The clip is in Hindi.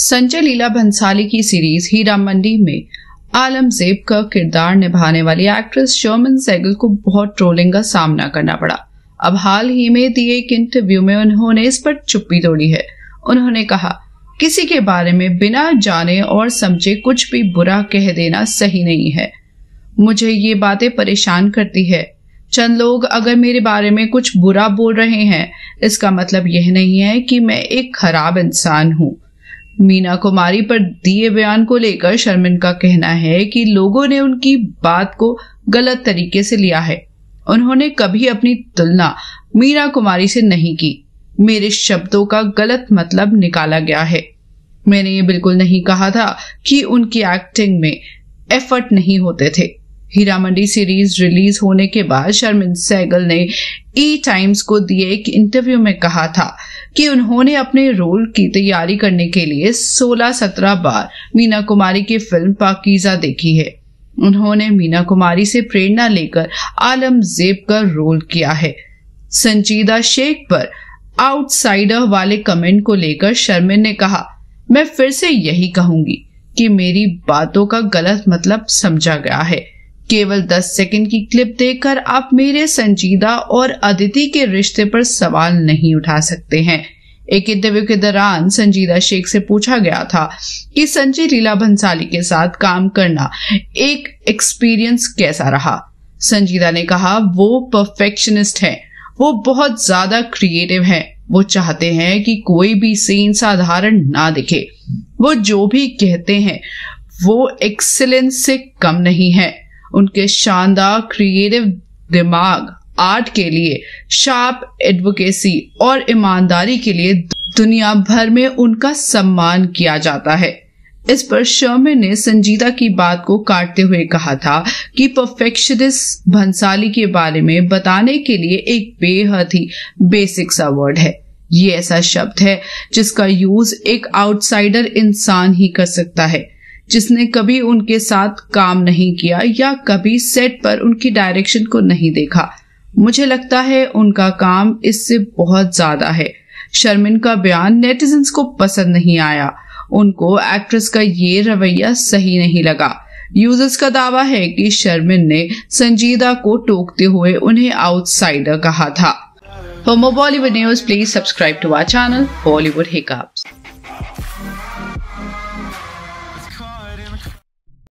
संजय लीला भंसाली की सीरीज़ हीरा मंडी में आलम आलमजेब का किरदार निभाने वाली एक्ट्रेस शर्मन सैगल को बहुत ट्रोलिंग का सामना करना पड़ा। अब हाल ही में दिए एक इंटरव्यू में उन्होंने इस पर चुप्पी तोड़ी है। उन्होंने कहा, किसी के बारे में बिना जाने और समझे कुछ भी बुरा कह देना सही नहीं है। मुझे ये बातें परेशान करती है। चंद लोग अगर मेरे बारे में कुछ बुरा बोल रहे हैं, इसका मतलब यह नहीं है कि मैं एक खराब इंसान हूँ। मीना कुमारी पर दिए बयान को लेकर शर्मिन का कहना है कि लोगों ने उनकी बात को गलत तरीके से लिया है। उन्होंने कभी अपनी तुलना मीना कुमारी से नहीं की। मेरे शब्दों का गलत मतलब निकाला गया है। मैंने ये बिल्कुल नहीं कहा था कि उनकी एक्टिंग में एफर्ट नहीं होते थे। हीरा मंडी सीरीज़ रिलीज़ होने के बाद शर्मिन सैगल ने ई टाइम्स को दिए एक इंटरव्यू में कहा था कि उन्होंने अपने रोल की तैयारी करने के लिए 16-17 बार मीना कुमारी की फ़िल्म पाकिजा देखी है। उन्होंने मीना कुमारी से प्रेरणा लेकर आलम जेब का रोल किया है। संजीदा शेख पर आउटसाइडर वाले कमेंट को लेकर शर्मिन ने कहा, मैं फिर से यही कहूँगी कि मेरी बातों का गलत मतलब समझा गया है। केवल 10 सेकंड की क्लिप देखकर आप मेरे संजीदा और अदिति के रिश्ते पर सवाल नहीं उठा सकते हैं। एक इंटरव्यू के दौरान संजीदा शेख से पूछा गया था कि संजय लीला भंसाली के साथ काम करना एक एक्सपीरियंस कैसा रहा? संजीदा ने कहा, वो परफेक्शनिस्ट है। वो बहुत ज़्यादा क्रिएटिव है। वो चाहते हैं कि कोई भी सीन साधारण ना दिखे। वो जो भी कहते हैं, वो एक्सेलेंस से कम नहीं है। उनके शानदार क्रिएटिव दिमाग आर्ट के लिए शार्प एडवोकेसी और ईमानदारी के लिए दुनिया भर में उनका सम्मान किया जाता है। इस पर शर्मे ने संजीदा की बात को काटते हुए कहा था कि परफेक्शनिस्ट भंसाली के बारे में बताने के लिए एक बेहद ही बेसिक सा वर्ड है। ये ऐसा शब्द है जिसका यूज़ एक आउटसाइडर इंसान ही कर सकता है। जिसने कभी उनके साथ काम नहीं किया या कभी सेट पर उनकी डायरेक्शन को नहीं देखा। मुझे लगता है उनका काम इससे बहुत ज़्यादा है। शर्मिन का बयान नेटिजन्स को पसंद नहीं आया। उनको एक्ट्रेस का ये रवैया सही नहीं लगा। यूज़र्स का दावा है कि शर्मिन ने संजीदा को टोकते हुए उन्हें आउटसाइडर कहा था। For more Bollywood news please subscribe to our channel Bollywood hiccups